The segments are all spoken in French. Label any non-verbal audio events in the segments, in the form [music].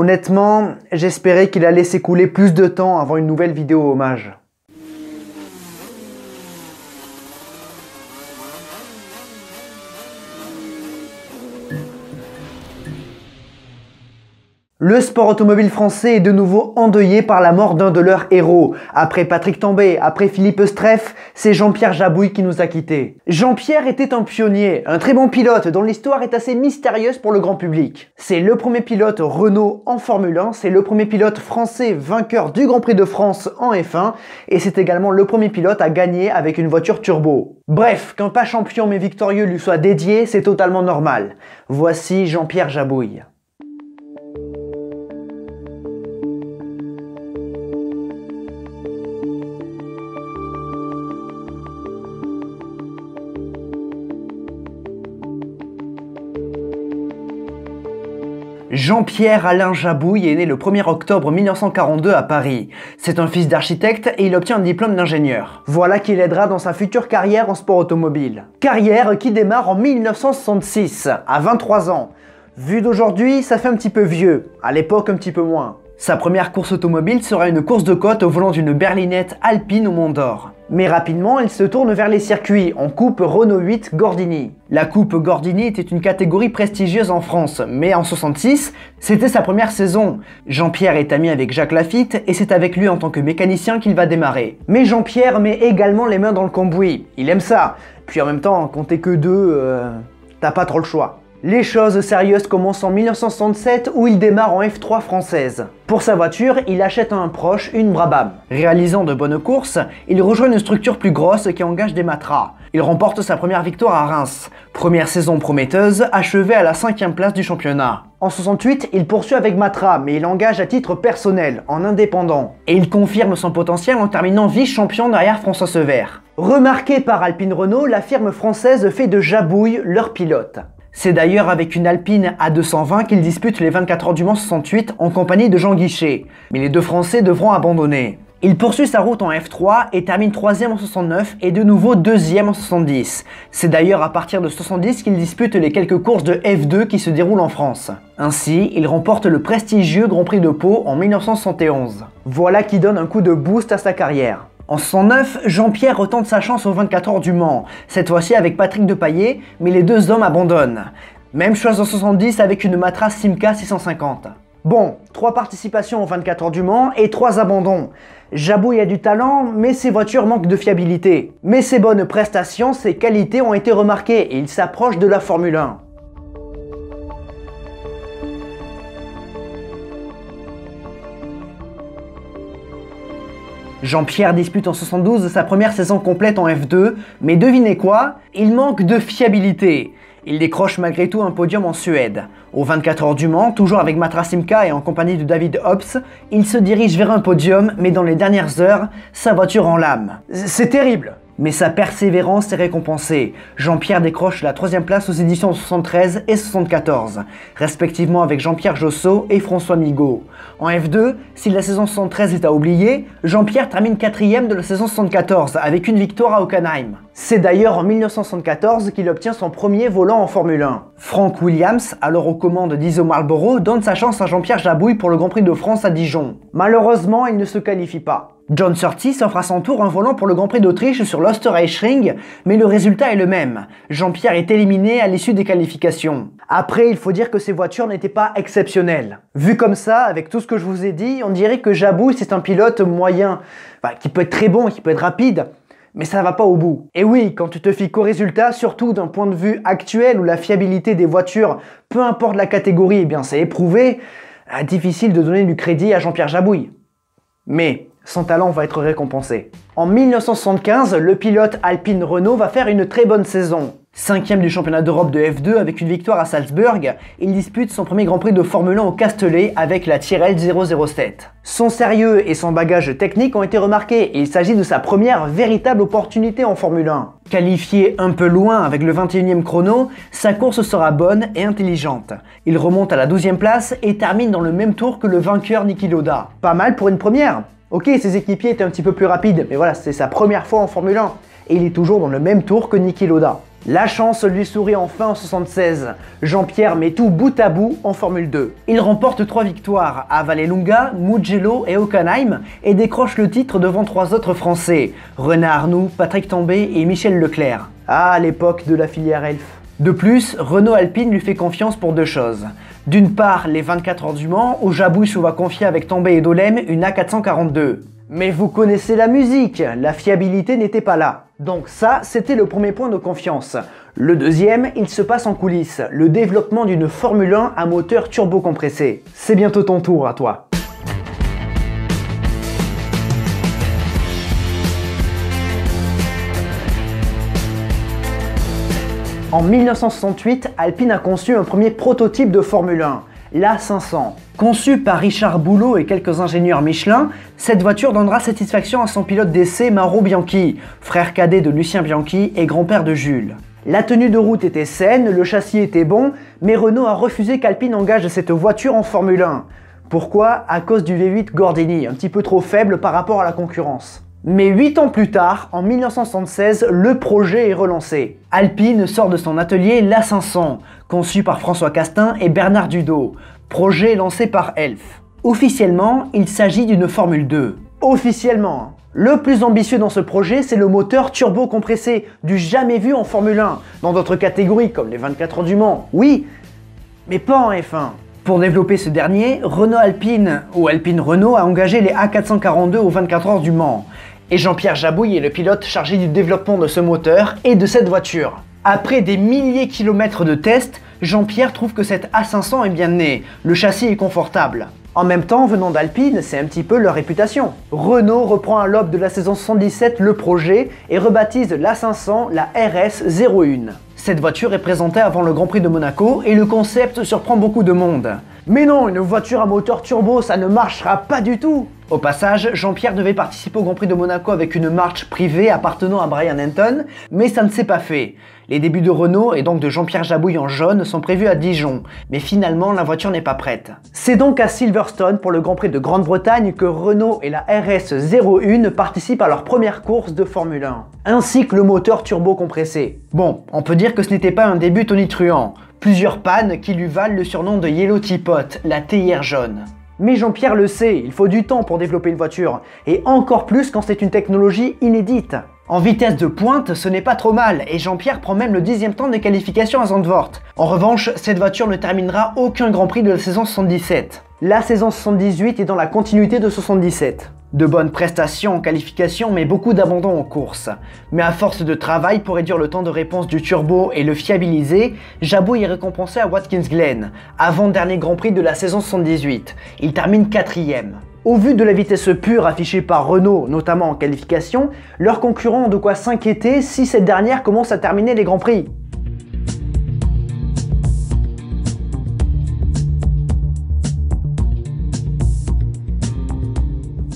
Honnêtement, j'espérais qu'il allait s'écouler plus de temps avant une nouvelle vidéo hommage. Le sport automobile français est de nouveau endeuillé par la mort d'un de leurs héros. Après Patrick Tambay, après Philippe Streff, c'est Jean-Pierre Jabouille qui nous a quittés. Jean-Pierre était un pionnier, un très bon pilote dont l'histoire est assez mystérieuse pour le grand public. C'est le premier pilote Renault en Formule 1, c'est le premier pilote français vainqueur du Grand Prix de France en F1 et c'est également le premier pilote à gagner avec une voiture turbo. Bref, qu'un pas champion mais victorieux lui soit dédié, c'est totalement normal. Voici Jean-Pierre Jabouille. Jean-Pierre Alain Jabouille est né le 1er octobre 1942 à Paris. C'est un fils d'architecte et il obtient un diplôme d'ingénieur. Voilà qui l'aidera dans sa future carrière en sport automobile. Carrière qui démarre en 1966, à 23 ans. Vu d'aujourd'hui, ça fait un petit peu vieux, à l'époque un petit peu moins. Sa première course automobile sera une course de côte au volant d'une berlinette alpine au Mont d'Or. Mais rapidement, il se tourne vers les circuits en coupe Renault 8 Gordini. La coupe Gordini était une catégorie prestigieuse en France, mais en 66, c'était sa première saison. Jean-Pierre est ami avec Jacques Lafitte et c'est avec lui en tant que mécanicien qu'il va démarrer. Mais Jean-Pierre met également les mains dans le cambouis. Il aime ça. Puis en même temps, t'es que deux, euh, t'as pas trop le choix. Les choses sérieuses commencent en 1967 où il démarre en F3 française. Pour sa voiture, il achète à un proche une Brabham. Réalisant de bonnes courses, il rejoint une structure plus grosse qui engage des matras. Il remporte sa première victoire à Reims. Première saison prometteuse, achevée à la cinquième place du championnat. En 68, il poursuit avec Matra, mais il engage à titre personnel, en indépendant. Et il confirme son potentiel en terminant vice-champion derrière François Sever. Remarqué par Alpine Renault, la firme française fait de Jabouille leur pilote. C'est d'ailleurs avec une Alpine A220 qu'il dispute les 24 heures du Mans 68 en compagnie de Jean Guichet. Mais les deux Français devront abandonner. Il poursuit sa route en F3 et termine 3 en 69 et de nouveau 2 en 70. C'est d'ailleurs à partir de 70 qu'il dispute les quelques courses de F2 qui se déroulent en France. Ainsi, il remporte le prestigieux Grand Prix de Pau en 1971. Voilà qui donne un coup de boost à sa carrière. En 109, Jean-Pierre retente sa chance aux 24 heures du Mans, cette fois-ci avec Patrick Depaillé, mais les deux hommes abandonnent. Même chose en 70 avec une Matra Simca 650. Bon, 3 participations aux 24 heures du Mans et 3 abandons. Jabouille a du talent, mais ses voitures manquent de fiabilité. Mais ses bonnes prestations, ses qualités ont été remarquées et il s'approche de la Formule 1. Jean-Pierre dispute en 72 sa première saison complète en F2, mais devinez quoi? Il manque de fiabilité. Il décroche malgré tout un podium en Suède. Aux 24 heures du Mans, toujours avec Matra Simca et en compagnie de David Hobbs, il se dirige vers un podium, mais dans les dernières heures, sa voiture en lame. C'est terrible mais sa persévérance est récompensée. Jean-Pierre décroche la troisième place aux éditions 73 et 74, respectivement avec Jean-Pierre Jossot et François Migaud. En F2, si la saison 73 est à oublier, Jean-Pierre termine quatrième de la saison 74 avec une victoire à Hockenheim. C'est d'ailleurs en 1974 qu'il obtient son premier volant en Formule 1. Frank Williams, alors aux commandes d'Iso Marlboro, donne sa chance à Jean-Pierre Jabouille pour le Grand Prix de France à Dijon. Malheureusement, il ne se qualifie pas. John Surtees offre à son tour un volant pour le Grand Prix d'Autriche sur l'Osterreichring, mais le résultat est le même. Jean-Pierre est éliminé à l'issue des qualifications. Après, il faut dire que ces voitures n'étaient pas exceptionnelles. Vu comme ça, avec tout ce que je vous ai dit, on dirait que Jabou c'est un pilote moyen, qui peut être très bon, qui peut être rapide, mais ça va pas au bout. Et oui, quand tu te fies qu'au résultat, surtout d'un point de vue actuel où la fiabilité des voitures, peu importe la catégorie, eh bien c'est éprouvé, ah, difficile de donner du crédit à Jean-Pierre Jabouille. Mais son talent va être récompensé. En 1975, le pilote Alpine Renault va faire une très bonne saison. Cinquième du championnat d'Europe de F2 avec une victoire à Salzburg, il dispute son premier Grand Prix de Formule 1 au Castellet avec la Tyrrell 007. Son sérieux et son bagage technique ont été remarqués et il s'agit de sa première véritable opportunité en Formule 1. Qualifié un peu loin avec le 21e chrono, sa course sera bonne et intelligente. Il remonte à la 12e place et termine dans le même tour que le vainqueur Niki Loda. Pas mal pour une première Ok, ses équipiers étaient un petit peu plus rapides, mais voilà, c'est sa première fois en Formule 1. Et il est toujours dans le même tour que Niki Loda. La chance lui sourit enfin en 76. Jean-Pierre met tout bout à bout en Formule 2. Il remporte trois victoires à Vallelunga, Mugello et Hockenheim et décroche le titre devant trois autres Français, Renard Arnoux, Patrick Tambay et Michel Leclerc. Ah, l'époque de la filière Elf. De plus, Renault Alpine lui fait confiance pour deux choses. D'une part, les 24 heures du Mans, où Jabouille va confier avec Tambay et Dolem une A442. Mais vous connaissez la musique, la fiabilité n'était pas là. Donc ça, c'était le premier point de confiance. Le deuxième, il se passe en coulisses, le développement d'une Formule 1 à moteur turbo-compressé. C'est bientôt ton tour à toi. En 1968, Alpine a conçu un premier prototype de Formule 1, l'A500. Conçue par Richard Boulot et quelques ingénieurs Michelin, cette voiture donnera satisfaction à son pilote d'essai Mauro Bianchi, frère cadet de Lucien Bianchi et grand-père de Jules. La tenue de route était saine, le châssis était bon, mais Renault a refusé qu'Alpine engage cette voiture en Formule 1. Pourquoi? À cause du V8 Gordini, un petit peu trop faible par rapport à la concurrence. Mais 8 ans plus tard, en 1976, le projet est relancé. Alpine sort de son atelier l'A500, conçu par François Castin et Bernard Dudot, projet lancé par Elf. Officiellement, il s'agit d'une Formule 2. Officiellement. Hein. Le plus ambitieux dans ce projet, c'est le moteur turbo compressé, du jamais vu en Formule 1, dans d'autres catégories comme les 24 heures du Mans. Oui, mais pas en F1. Pour développer ce dernier, Renault Alpine, ou Alpine Renault, a engagé les A442 aux 24 heures du Mans. Et Jean-Pierre Jabouille est le pilote chargé du développement de ce moteur et de cette voiture. Après des milliers de kilomètres de tests, Jean-Pierre trouve que cette A500 est bien née, le châssis est confortable. En même temps, venant d'Alpine, c'est un petit peu leur réputation. Renault reprend à l'aube de la saison 77 le projet et rebaptise l'A500 la RS01. Cette voiture est présentée avant le Grand Prix de Monaco et le concept surprend beaucoup de monde. Mais non, une voiture à moteur turbo, ça ne marchera pas du tout Au passage, Jean-Pierre devait participer au Grand Prix de Monaco avec une marche privée appartenant à Brian Hinton, mais ça ne s'est pas fait. Les débuts de Renault et donc de Jean-Pierre Jabouille en jaune sont prévus à Dijon, mais finalement la voiture n'est pas prête. C'est donc à Silverstone pour le Grand Prix de Grande-Bretagne que Renault et la RS01 participent à leur première course de Formule 1, ainsi que le moteur turbo compressé. Bon, on peut dire que ce n'était pas un début tonitruant, plusieurs pannes qui lui valent le surnom de Yellow Teapot, la théière jaune. Mais Jean-Pierre le sait, il faut du temps pour développer une voiture, et encore plus quand c'est une technologie inédite. En vitesse de pointe, ce n'est pas trop mal, et Jean-Pierre prend même le dixième temps des qualifications à Zandvoort. En revanche, cette voiture ne terminera aucun Grand Prix de la saison 77. La saison 78 est dans la continuité de 77. De bonnes prestations en qualification, mais beaucoup d'abandon en course. Mais à force de travail pour réduire le temps de réponse du turbo et le fiabiliser, Jabot est récompensé à Watkins Glen, avant-dernier Grand Prix de la saison 78. Il termine quatrième. Au vu de la vitesse pure affichée par Renault, notamment en qualification, leurs concurrents ont de quoi s'inquiéter si cette dernière commence à terminer les Grands Prix.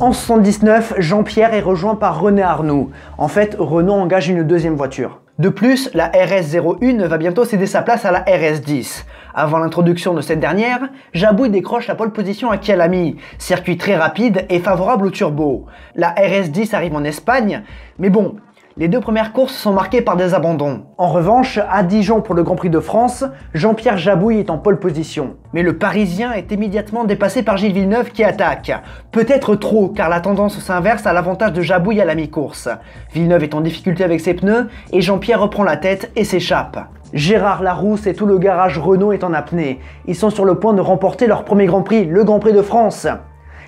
En 79, Jean-Pierre est rejoint par René Arnoux. En fait, Renault engage une deuxième voiture. De plus, la RS01 va bientôt céder sa place à la RS10. Avant l'introduction de cette dernière, Jabouille décroche la pole position à Kialami, circuit très rapide et favorable au turbo. La RS10 arrive en Espagne, mais bon, les deux premières courses sont marquées par des abandons. En revanche, à Dijon pour le Grand Prix de France, Jean-Pierre Jabouille est en pole position. Mais le Parisien est immédiatement dépassé par Gilles Villeneuve qui attaque. Peut-être trop, car la tendance s'inverse à l'avantage de Jabouille à la mi-course. Villeneuve est en difficulté avec ses pneus et Jean-Pierre reprend la tête et s'échappe. Gérard Larousse et tout le garage Renault est en apnée. Ils sont sur le point de remporter leur premier Grand Prix, le Grand Prix de France.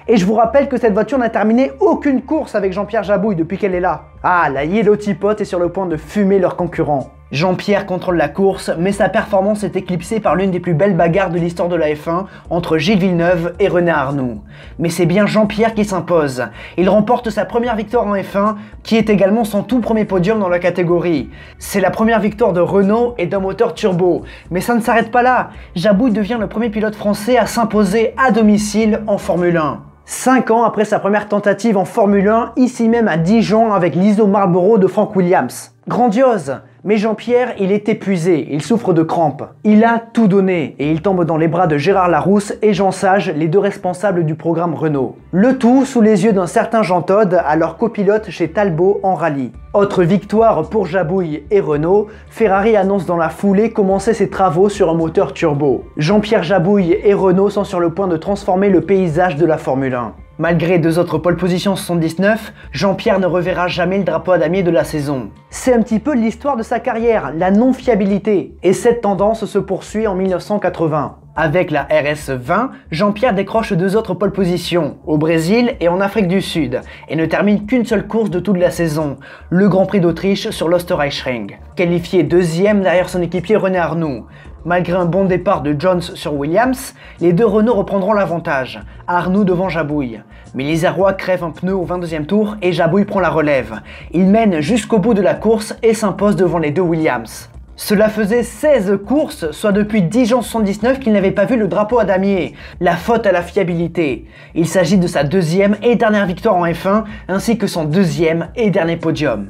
Et je vous rappelle que cette voiture n'a terminé aucune course avec Jean-Pierre Jabouille depuis qu'elle est là. Ah, la Yellow Teapot est sur le point de fumer leurs concurrents. Jean-Pierre contrôle la course, mais sa performance est éclipsée par l'une des plus belles bagarres de l'histoire de la F1 entre Gilles Villeneuve et René Arnoux. Mais c'est bien Jean-Pierre qui s'impose. Il remporte sa première victoire en F1, qui est également son tout premier podium dans la catégorie. C'est la première victoire de Renault et d'un moteur turbo. Mais ça ne s'arrête pas là. Jabouille devient le premier pilote français à s'imposer à domicile en Formule 1. Cinq ans après sa première tentative en Formule 1, ici même à Dijon avec l'ISO Marlboro de Frank Williams. Grandiose Mais Jean-Pierre, il est épuisé, il souffre de crampes. Il a tout donné et il tombe dans les bras de Gérard Larousse et Jean Sage, les deux responsables du programme Renault. Le tout sous les yeux d'un certain Jean Todt, alors copilote chez Talbot en rallye. Autre victoire pour Jabouille et Renault, Ferrari annonce dans la foulée commencer ses travaux sur un moteur turbo. Jean-Pierre Jabouille et Renault sont sur le point de transformer le paysage de la Formule 1. Malgré deux autres pole positions 79, Jean-Pierre ne reverra jamais le drapeau à damier de la saison. C'est un petit peu l'histoire de sa carrière, la non-fiabilité. Et cette tendance se poursuit en 1980. Avec la RS20, Jean-Pierre décroche deux autres pole positions, au Brésil et en Afrique du Sud, et ne termine qu'une seule course de toute la saison, le Grand Prix d'Autriche sur l'Osterreichring. Qualifié deuxième derrière son équipier René Arnoux. Malgré un bon départ de Jones sur Williams, les deux Renault reprendront l'avantage, Arnoux devant Jabouille. Mais les Arrois crèvent un pneu au 22e tour et Jabouille prend la relève. Il mène jusqu'au bout de la course et s'impose devant les deux Williams. Cela faisait 16 courses, soit depuis Dijon 79 qu'il n'avait pas vu le drapeau à damier. La faute à la fiabilité. Il s'agit de sa deuxième et dernière victoire en F1, ainsi que son deuxième et dernier podium.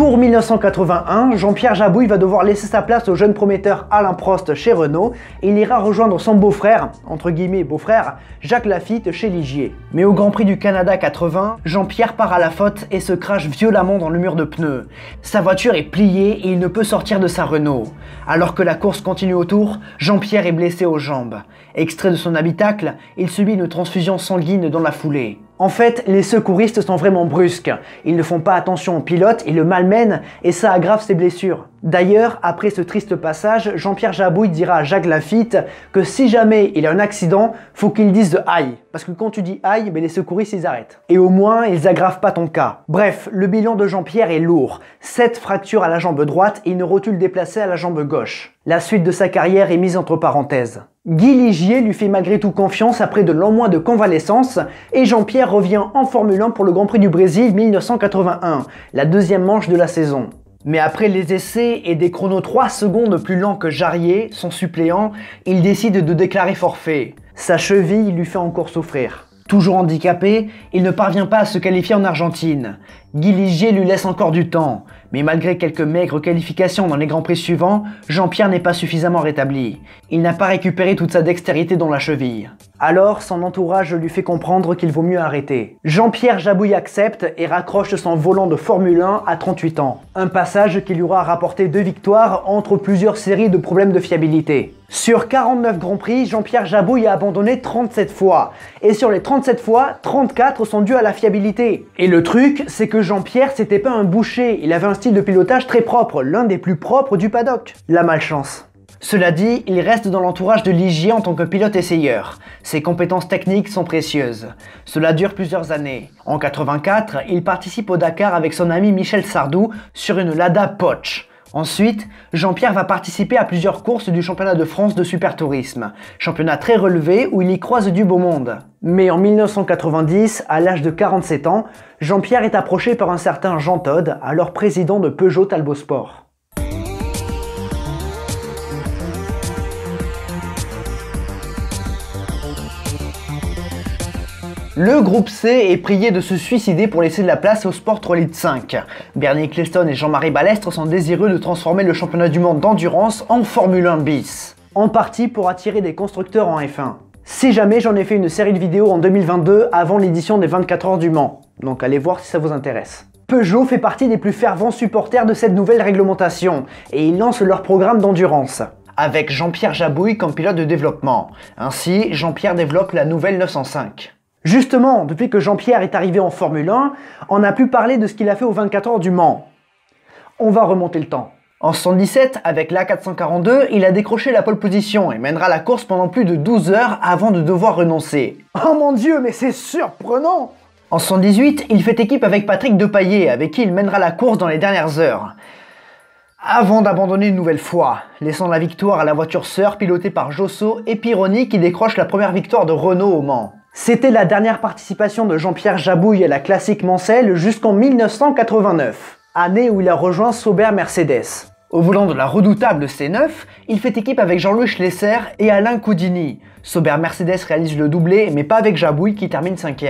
Pour 1981, Jean-Pierre Jabouille va devoir laisser sa place au jeune prometteur Alain Prost chez Renault et il ira rejoindre son beau-frère, entre guillemets beau-frère, Jacques Lafitte chez Ligier. Mais au Grand Prix du Canada 80, Jean-Pierre part à la faute et se crache violemment dans le mur de pneus. Sa voiture est pliée et il ne peut sortir de sa Renault. Alors que la course continue autour, Jean-Pierre est blessé aux jambes. Extrait de son habitacle, il subit une transfusion sanguine dans la foulée. En fait, les secouristes sont vraiment brusques. Ils ne font pas attention au pilote, ils le malmènent et ça aggrave ses blessures. D'ailleurs, après ce triste passage, Jean-Pierre Jabouille dira à Jacques Lafitte que si jamais il a un accident, faut qu'il dise aïe. Parce que quand tu dis aïe, ben les secouristes ils arrêtent. Et au moins, ils aggravent pas ton cas. Bref, le bilan de Jean-Pierre est lourd. 7 fractures à la jambe droite et une rotule déplacée à la jambe gauche. La suite de sa carrière est mise entre parenthèses. Guy Ligier lui fait malgré tout confiance après de longs mois de convalescence et Jean-Pierre revient en Formule 1 pour le Grand Prix du Brésil 1981, la deuxième manche de la saison. Mais après les essais et des chronos 3 secondes plus lents que Jarrier, son suppléant, il décide de déclarer forfait. Sa cheville lui fait encore souffrir. Toujours handicapé, il ne parvient pas à se qualifier en Argentine. Guy Ligier lui laisse encore du temps, mais malgré quelques maigres qualifications dans les Grands Prix suivants, Jean-Pierre n'est pas suffisamment rétabli. Il n'a pas récupéré toute sa dextérité dans la cheville. Alors, son entourage lui fait comprendre qu'il vaut mieux arrêter. Jean-Pierre Jabouille accepte et raccroche son volant de Formule 1 à 38 ans. Un passage qui lui aura rapporté deux victoires entre plusieurs séries de problèmes de fiabilité. Sur 49 Grands Prix, Jean-Pierre Jabouille a abandonné 37 fois. Et sur les 37 fois, 34 sont dus à la fiabilité. Et le truc, c'est que Jean-Pierre, c'était pas un boucher, il avait un style de pilotage très propre, l'un des plus propres du paddock. La malchance. Cela dit, il reste dans l'entourage de Ligier en tant que pilote essayeur. Ses compétences techniques sont précieuses. Cela dure plusieurs années. En 84, il participe au Dakar avec son ami Michel Sardou sur une Lada Poch. Ensuite, Jean-Pierre va participer à plusieurs courses du championnat de France de super tourisme, championnat très relevé où il y croise du beau monde. Mais en 1990, à l'âge de 47 ans, Jean-Pierre est approché par un certain Jean Todt, alors président de Peugeot Talbot Le groupe C est prié de se suicider pour laisser de la place au Sport 3 Litre 5. Bernie Eccleston et Jean-Marie Balestre sont désireux de transformer le championnat du monde d'endurance en Formule 1 bis. En partie pour attirer des constructeurs en F1. Si jamais j'en ai fait une série de vidéos en 2022 avant l'édition des 24 heures du Mans. Donc allez voir si ça vous intéresse. Peugeot fait partie des plus fervents supporters de cette nouvelle réglementation et ils lancent leur programme d'endurance avec Jean-Pierre Jabouille comme pilote de développement. Ainsi, Jean-Pierre développe la nouvelle 905. Justement, depuis que Jean-Pierre est arrivé en Formule 1, on a pu parler de ce qu'il a fait aux 24 heures du Mans. On va remonter le temps. En 77, avec l'A442, il a décroché la pole position et mènera la course pendant plus de 12 heures avant de devoir renoncer. Oh mon dieu, mais c'est surprenant En 118, il fait équipe avec Patrick Depaillé, avec qui il mènera la course dans les dernières heures. Avant d'abandonner une nouvelle fois, laissant la victoire à la voiture sœur pilotée par Josso et Pironi qui décroche la première victoire de Renault au Mans. C'était la dernière participation de Jean-Pierre Jabouille à la classique Mancel jusqu'en 1989, année où il a rejoint Sauber Mercedes. Au volant de la redoutable C9, il fait équipe avec Jean-Louis Schlesser et Alain Coudini. Sauber Mercedes réalise le doublé, mais pas avec Jabouille qui termine 5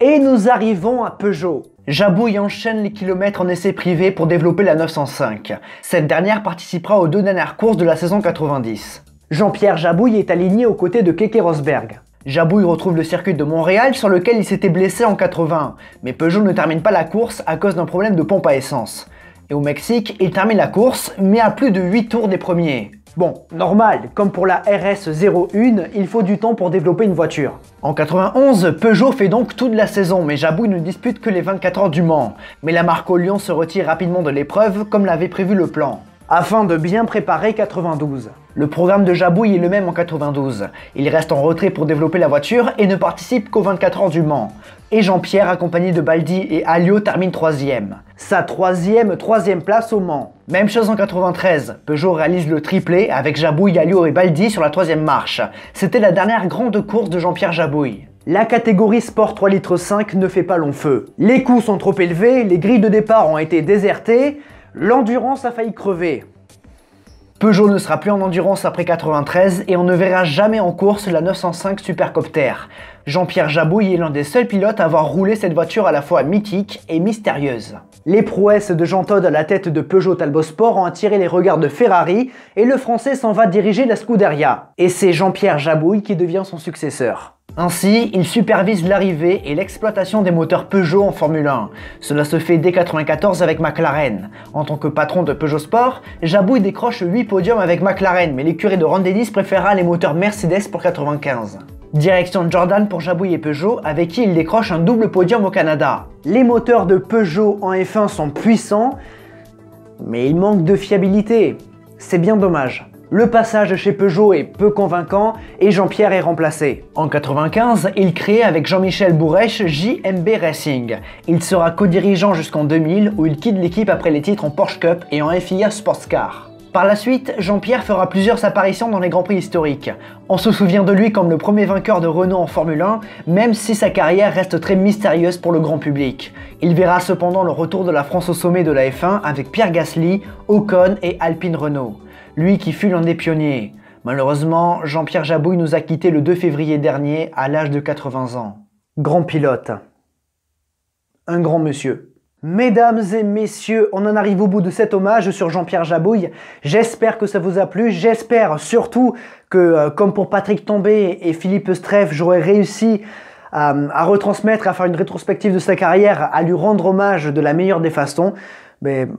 Et nous arrivons à Peugeot. Jabouille enchaîne les kilomètres en essai privé pour développer la 905. Cette dernière participera aux deux dernières courses de la saison 90. Jean-Pierre Jabouille est aligné aux côtés de Keke Rosberg. Jabouille retrouve le circuit de Montréal sur lequel il s'était blessé en 80, mais Peugeot ne termine pas la course à cause d'un problème de pompe à essence. Et au Mexique, il termine la course, mais à plus de 8 tours des premiers. Bon, normal, comme pour la RS 01, il faut du temps pour développer une voiture. En 91, Peugeot fait donc toute la saison, mais Jabouille ne dispute que les 24 heures du Mans. Mais la marque au Lyon se retire rapidement de l'épreuve, comme l'avait prévu le plan afin de bien préparer 92. Le programme de Jabouille est le même en 92. Il reste en retrait pour développer la voiture et ne participe qu'aux 24 heures du Mans. Et Jean-Pierre, accompagné de Baldi et Alio, termine troisième. Sa troisième, troisième place au Mans. Même chose en 93. Peugeot réalise le triplé avec Jabouille, Alio et Baldi sur la troisième marche. C'était la dernière grande course de Jean-Pierre Jabouille. La catégorie Sport 3 litres 5 ne fait pas long feu. Les coûts sont trop élevés, les grilles de départ ont été désertées, L'endurance a failli crever. Peugeot ne sera plus en endurance après 93 et on ne verra jamais en course la 905 Supercopter. Jean-Pierre Jabouille est l'un des seuls pilotes à avoir roulé cette voiture à la fois mythique et mystérieuse. Les prouesses de Jean Todt à la tête de Peugeot Talbot Sport ont attiré les regards de Ferrari et le français s'en va diriger la Scuderia. Et c'est Jean-Pierre Jabouille qui devient son successeur. Ainsi, il supervise l'arrivée et l'exploitation des moteurs Peugeot en Formule 1. Cela se fait dès 1994 avec McLaren. En tant que patron de Peugeot Sport, Jabouille décroche 8 podiums avec McLaren, mais l'écurie de Ron Dennis préféra les moteurs Mercedes pour 95. Direction Jordan pour Jabouille et Peugeot, avec qui il décroche un double podium au Canada. Les moteurs de Peugeot en F1 sont puissants, mais ils manquent de fiabilité. C'est bien dommage. Le passage chez Peugeot est peu convaincant et Jean-Pierre est remplacé. En 95, il crée avec Jean-Michel Bourrèche JMB Racing. Il sera co-dirigeant jusqu'en 2000 où il quitte l'équipe après les titres en Porsche Cup et en FIA Sports Car. Par la suite, Jean-Pierre fera plusieurs apparitions dans les Grands Prix historiques. On se souvient de lui comme le premier vainqueur de Renault en Formule 1, même si sa carrière reste très mystérieuse pour le grand public. Il verra cependant le retour de la France au sommet de la F1 avec Pierre Gasly, Ocon et Alpine Renault lui qui fut l'un des pionniers. Malheureusement, Jean-Pierre Jabouille nous a quittés le 2 février dernier à l'âge de 80 ans. Grand pilote. Un grand monsieur. Mesdames et messieurs, on en arrive au bout de cet hommage sur Jean-Pierre Jabouille. J'espère que ça vous a plu. J'espère surtout que, euh, comme pour Patrick Tombé et Philippe Streff, j'aurais réussi à, à, retransmettre, à faire une rétrospective de sa carrière, à lui rendre hommage de la meilleure des façons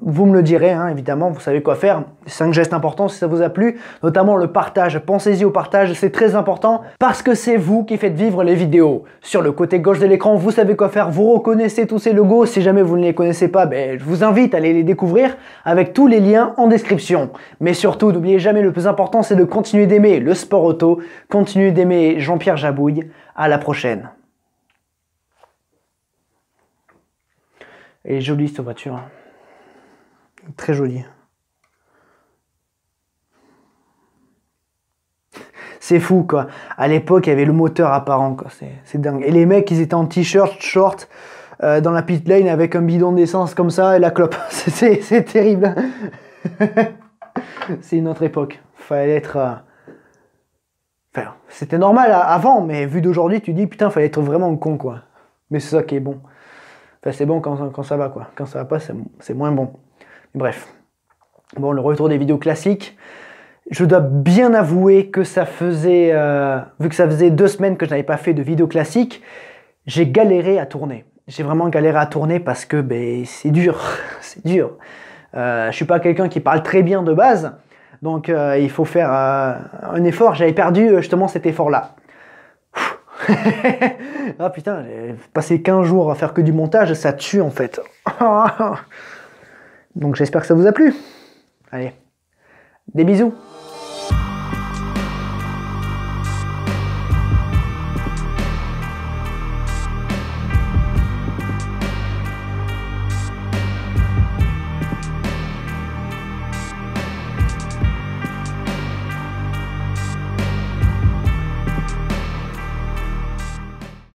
vous me le direz, hein, évidemment, vous savez quoi faire. Cinq gestes importants si ça vous a plu, notamment le partage. Pensez-y au partage, c'est très important parce que c'est vous qui faites vivre les vidéos. Sur le côté gauche de l'écran, vous savez quoi faire, vous reconnaissez tous ces logos. Si jamais vous ne les connaissez pas, ben, je vous invite à aller les découvrir avec tous les liens en description. Mais surtout, n'oubliez jamais, le plus important, c'est de continuer d'aimer le sport auto, continuer d'aimer Jean-Pierre Jabouille. À la prochaine. Et jolie cette voiture. Très joli. C'est fou quoi. À l'époque, il y avait le moteur apparent quoi. C'est dingue. Et les mecs, ils étaient en t-shirt, short, euh, dans la pit lane avec un bidon d'essence comme ça et la clope. [laughs] C'est terrible. [laughs] C'est une autre époque. Fallait être. Euh, c'était normal avant, mais vu d'aujourd'hui, tu dis putain, fallait être vraiment con quoi. Mais c'est ça qui est bon. Enfin, c'est bon quand, quand ça va quoi. Quand ça va pas, c'est moins bon. Bref. Bon, le retour des vidéos classiques. Je dois bien avouer que ça faisait, euh, vu que ça faisait deux semaines que je n'avais pas fait de vidéo classique, j'ai galéré à tourner. J'ai vraiment galéré à tourner parce que ben, c'est dur, [laughs] c'est dur. Euh, je suis pas quelqu'un qui parle très bien de base, donc euh, il faut faire un effort. J'avais perdu justement cet effort-là. [laughs] ah putain, j'ai passé 15 jours à faire que du montage, ça tue en fait. [laughs] Donc j'espère que ça vous a plu. Allez, des bisous